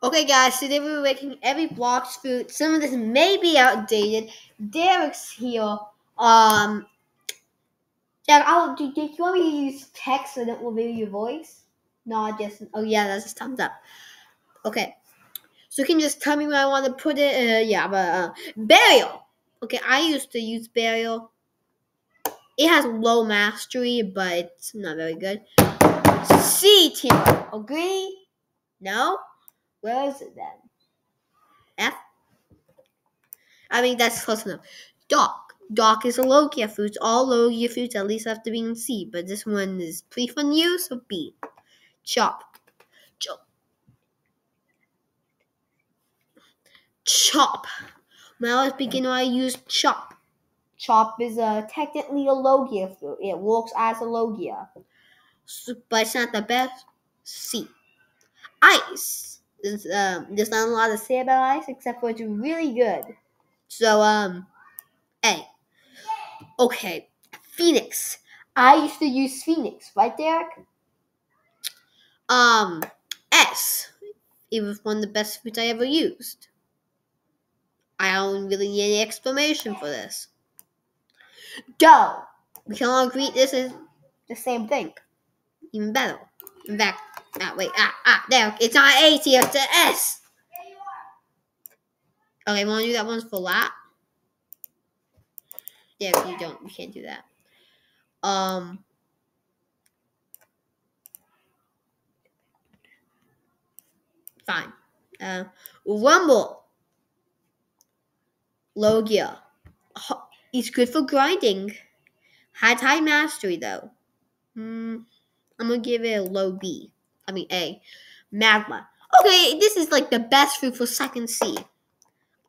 Okay, guys, today we're making every Blox food. Some of this may be outdated. Derek's here. Um, Derek, I'll, do, do you want me to use text so that will reveal your voice? No, just, oh yeah, that's just thumbs up. Okay, so you can just tell me where I want to put it. Uh, yeah, but, uh, barrier. Okay, I used to use barrier. It has low mastery, but it's not very good. C team. Agree? No? Where is it then? F? I mean, that's close enough. Dock. Dock is a Logia food. All Logia foods at least have to be in C, but this one is pretty fun use, so B. Chop. Chop. Chop. When I was beginner, I used chop. Chop is uh, technically a Logia food. It works as a Logia. So, but it's not the best. C. Ice there's, um, there's not a lot to say about ice except for it's really good. So, um, A. Okay, Phoenix. I used to use Phoenix, right, Derek? Um, S. It was one of the best foods I ever used. I don't really need any explanation for this. Dough. We can all agree this is the same thing. Even better. In fact, Ah, wait. Ah, ah, there. It's not A tier, it's an S. Okay, want to do that one for lap? Yeah, you don't. You can't do that. Um. Fine. Uh, Rumble. Logia. It's good for grinding. Had high mastery though. Hmm. I'm gonna give it a low B. I mean A. Magma. Okay, this is like the best food for second sea.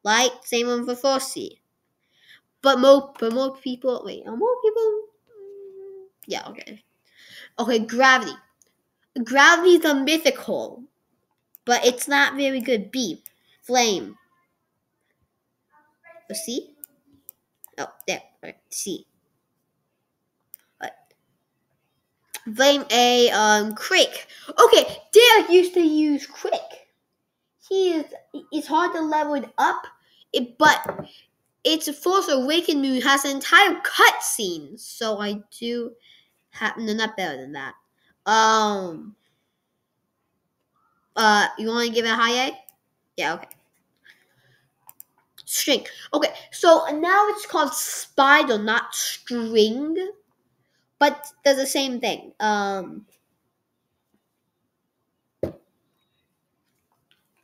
Like same one for first sea. But more, but more people. Wait, are more people? Mm, yeah. Okay. Okay. Gravity. Gravity is a mythical, but it's not very good. B. Flame. Oh, C. Oh, there. Right. C. Blame a um Crick. Okay, Derek used to use Crick. He is it's hard to level it up, it, but its a Force Awakened moon has an entire cutscene. So I do have no not better than that. Um uh you wanna give it a high A? Yeah, okay. String. Okay, so now it's called spider, not string but does the same thing. Um,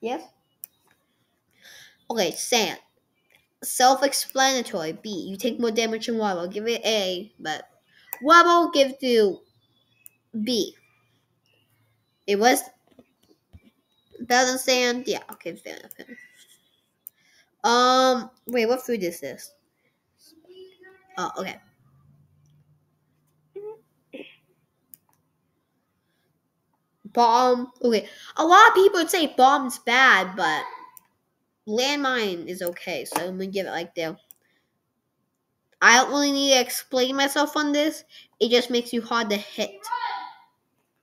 yes. Okay, sand. Self-explanatory. B. You take more damage than Wobble. Give it A, but Wobble gives you B. It was better than sand. Yeah. Okay. Fair enough. Um. Wait. What food is this? Oh. Okay. Bomb. Okay, a lot of people would say bomb's bad, but landmine is okay. So I'm gonna give it like there. I don't really need to explain myself on this. It just makes you hard to hit.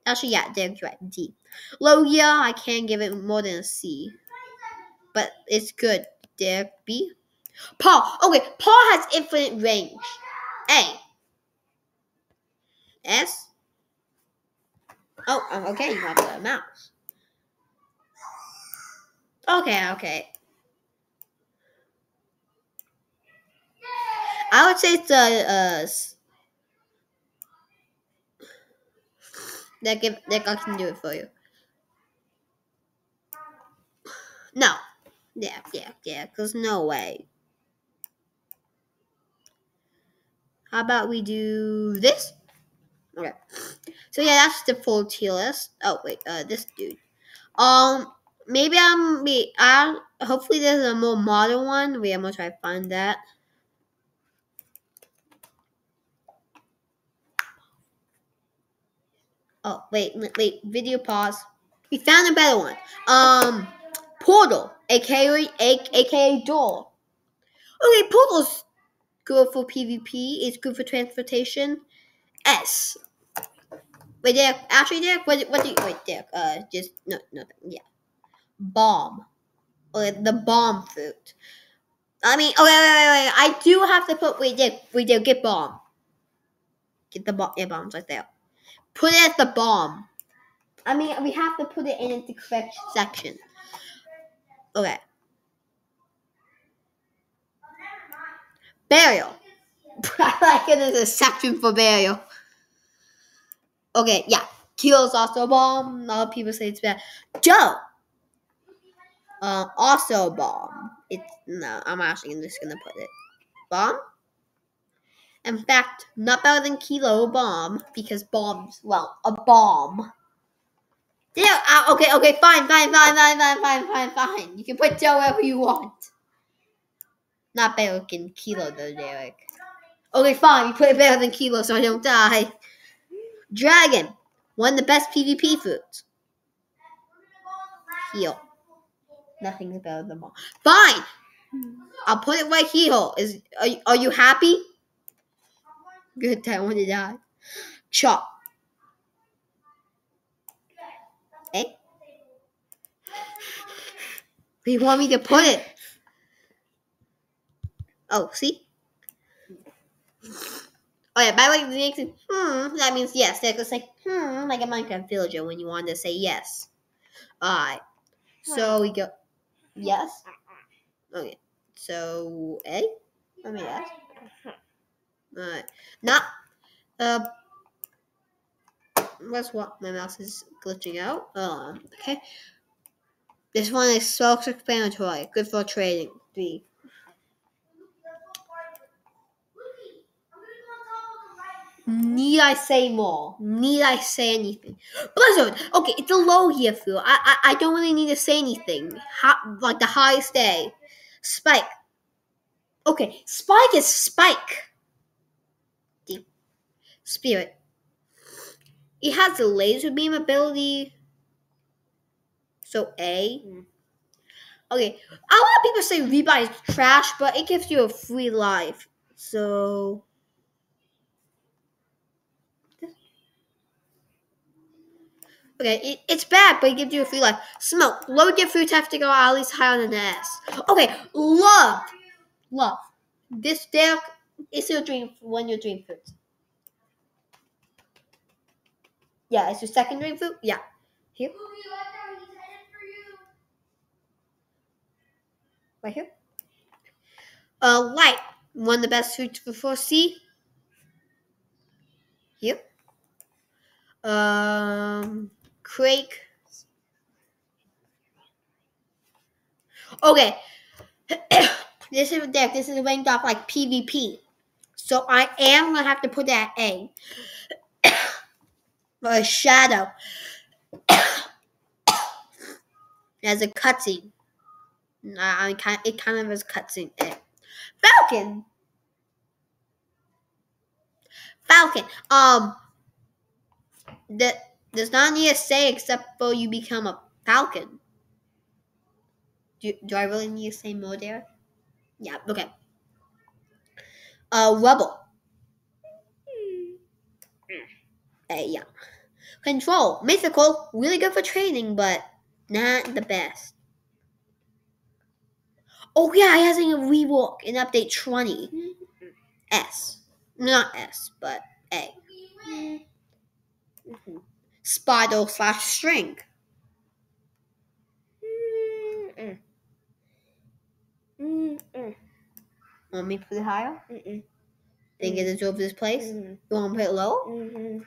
Actually, yeah, Derek's right. D. Logia, I can't give it more than a C. But it's good. Derek B. Paul. Okay, Paul has infinite range. A. S. Oh, um, okay, you have the mouse. Okay, okay. I would say it's a, uh, that give that I can do it for you. No. Yeah, yeah, yeah, cause no way. How about we do this? Okay. So yeah, that's the full tier list. Oh wait, uh, this dude. Um, maybe I'm be. I hopefully there's a more modern one. Wait, I'm gonna try to find that. Oh wait, wait, video pause. We found a better one. Um, Portal, aka aka Door. Okay, Portal's good for PvP. It's good for transportation. S. Wait, Derek. Actually, Derek. What? What do you? Wait, Derek. Uh, just no, nothing. Yeah. bomb. Or the bomb fruit. I mean, okay, wait, wait, wait. I do have to put. We did. We did get bomb. Get the bomb. Yeah, bombs right there. Put it at the bomb. I mean, we have to put it in the correct section. Okay. Barrier. I like it as a section for barrier. Okay, yeah. Kilo is also a bomb. A lot of people say it's bad. Joe. Uh, also a bomb. It's no, I'm actually just gonna put it. Bomb? In fact, not better than kilo bomb because bombs. Well, a bomb. Yeah. Uh, okay. Okay. Fine. Fine. Fine. Fine. Fine. Fine. Fine. Fine. You can put Joe wherever you want. Not better than kilo though, Derek. Okay. Fine. You put it better than kilo so I don't die. Dragon. One of the best PvP foods. Heal. Nothing's better than bomb. Fine. I'll put it right here. Is are, you- are you happy? Good time when to die. Chop. Eh? You want me to put it? Oh, see? Oh yeah, by way, the next hmm, that means yes. They're just like, hmm, like a Minecraft villager when you want to say yes. Alright. So we go, yes? Okay. So, A? Let me ask. Alright. Not, uh, what's what? My mouse is glitching out. Um, okay. This one is self-explanatory. Good for trading. B. Need I say more? Need I say anything? Blizzard. Okay, it's a low here, Phil. I, I I don't really need to say anything. How, like the highest A. Spike. Okay, Spike is Spike. D. Spirit. It has a laser beam ability. So A. Mm. Okay, a lot of people say Revive is trash, but it gives you a free life. So Okay, it, it's bad, but it gives you a free life. Smoke. Logia fruits have to go at least higher than the S. Okay, love. Love. This deck is your dream one of your dream fruits. Yeah, it's your second dream fruit? Yeah. Here. Right here. Uh light. One of the best fruits before C. Here. Um Crake. Okay. this is a deck. This is ranked off like PvP. So I am gonna have to put that A. a shadow. As a cutscene. Nah, I it kind of is cutscene. Falcon. Falcon. Um. The there's not need to say except for you become a falcon. Do, do I really need to say more there? Yeah, okay. Uh, rubble. Uh, yeah. Control. Mythical. Really good for training, but not the best. Oh, yeah, it has a rework in update 20. S. Not S, but A. Mhm. Spider slash string. Mm-mm. Mm-mm. Want me to put it higher? Mm-mm. Think it deserves this place? Mhm. You want to put it low? Mm-hmm.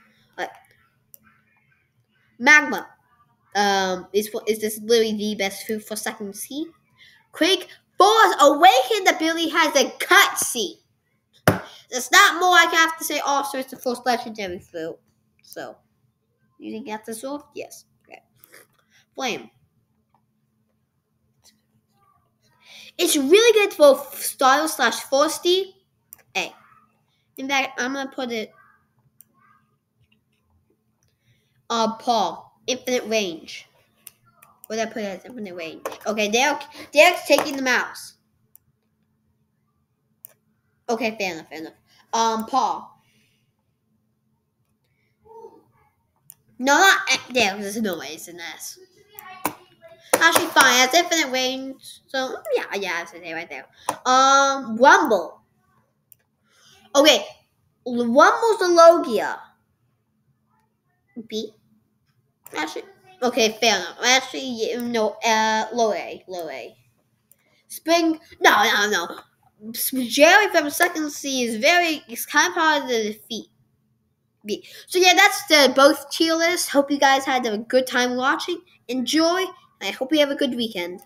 Magma. Um, is is this literally the best food for second sea? Quake Force Awakened ability has a cut C. There's not more I have to say. Also, it's the first legendary fruit. So, you that's a sword? Yes. Okay. Flame. It's really good for style slash forsty. A. In fact, I'm gonna put it. Uh, Paul. Infinite range. What did I put it as infinite range? Okay, Derek. Derek's taking the mouse. Okay, fair enough, fair enough. Um, Paul. No, eh, Derek. There's no way it's an S. Actually, fine. It has infinite range. So yeah, yeah, that's it right there. Um, Rumble. Okay, Rumble's a Logia. B. Actually, okay, fair enough. Actually, yeah, no, uh, low A, low A. Spring, no, no, no. Jerry from second sea is very, it's kind of of the defeat. B. So yeah, that's the both tier list. Hope you guys had a good time watching. Enjoy. I hope you have a good weekend.